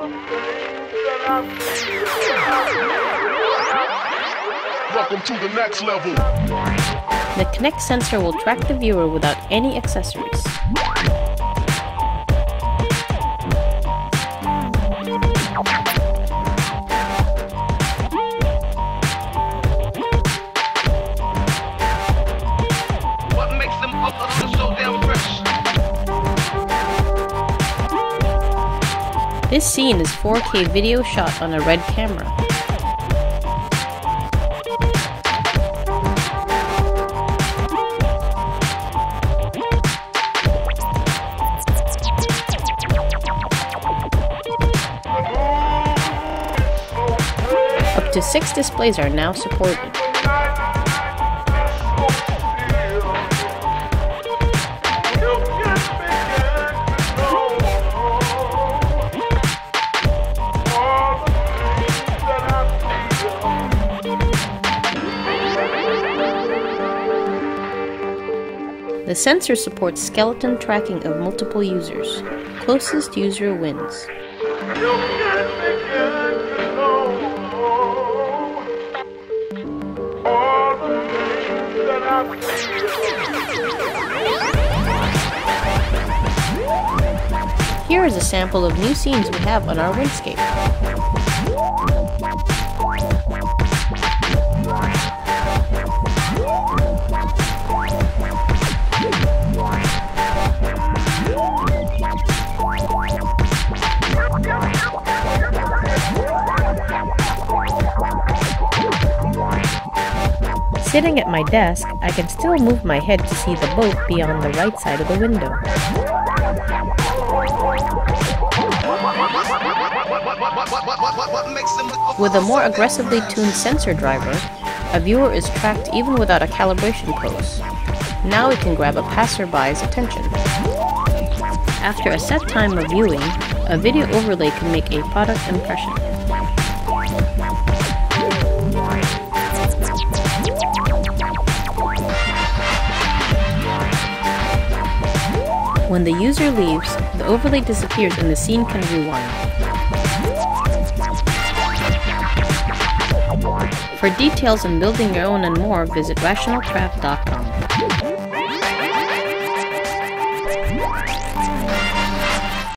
Welcome to the next level. The Kinect sensor will track the viewer without any accessories. This scene is 4K video shot on a red camera. Up to six displays are now supported. The sensor supports skeleton tracking of multiple users. Closest user wins. Here is a sample of new scenes we have on our Winscape. Sitting at my desk, I can still move my head to see the boat beyond the right side of the window. With a more aggressively tuned sensor driver, a viewer is tracked even without a calibration pose. Now we can grab a passerby's attention. After a set time of viewing, a video overlay can make a product impression. When the user leaves, the overlay disappears and the scene can rewind. For details on building your own and more, visit rationalcraft.com.